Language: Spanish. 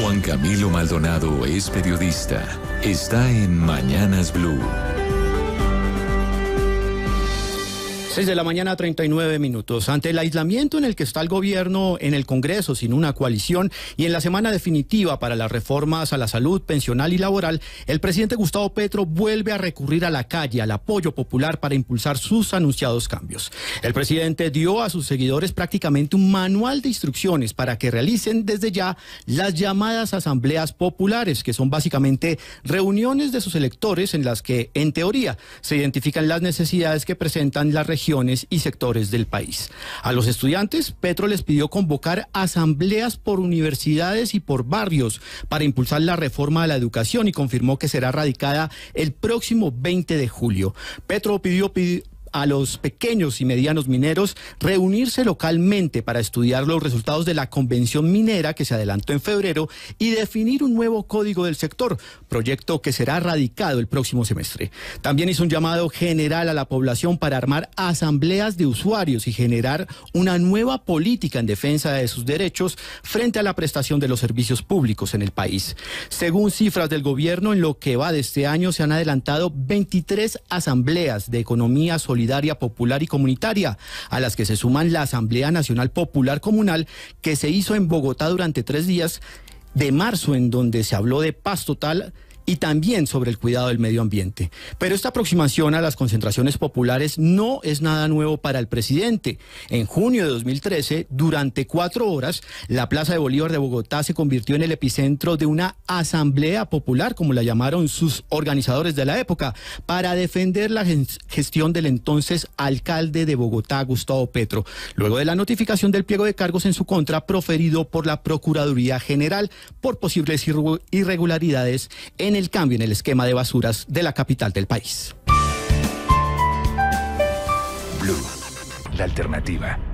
Juan Camilo Maldonado es periodista. Está en Mañanas Blue. 6 de la mañana, 39 minutos. Ante el aislamiento en el que está el gobierno en el Congreso sin una coalición y en la semana definitiva para las reformas a la salud, pensional y laboral, el presidente Gustavo Petro vuelve a recurrir a la calle, al apoyo popular para impulsar sus anunciados cambios. El presidente dio a sus seguidores prácticamente un manual de instrucciones para que realicen desde ya las llamadas asambleas populares, que son básicamente reuniones de sus electores en las que, en teoría, se identifican las necesidades que presentan las regiones regiones y sectores del país. A los estudiantes, Petro les pidió convocar asambleas por universidades y por barrios para impulsar la reforma de la educación y confirmó que será radicada el próximo 20 de julio. Petro pidió, pidió a los pequeños y medianos mineros reunirse localmente para estudiar los resultados de la convención minera que se adelantó en febrero y definir un nuevo código del sector, proyecto que será radicado el próximo semestre. También hizo un llamado general a la población para armar asambleas de usuarios y generar una nueva política en defensa de sus derechos frente a la prestación de los servicios públicos en el país. Según cifras del gobierno, en lo que va de este año se han adelantado 23 asambleas de economía solidaria solidaria, popular y comunitaria, a las que se suman la Asamblea Nacional Popular Comunal que se hizo en Bogotá durante tres días de marzo, en donde se habló de paz total y también sobre el cuidado del medio ambiente. Pero esta aproximación a las concentraciones populares no es nada nuevo para el presidente. En junio de 2013, durante cuatro horas, la Plaza de Bolívar de Bogotá se convirtió en el epicentro de una asamblea popular, como la llamaron sus organizadores de la época, para defender la gestión del entonces alcalde de Bogotá, Gustavo Petro, luego de la notificación del pliego de cargos en su contra proferido por la Procuraduría General por posibles irregularidades en el el cambio en el esquema de basuras de la capital del país. Blue, la alternativa.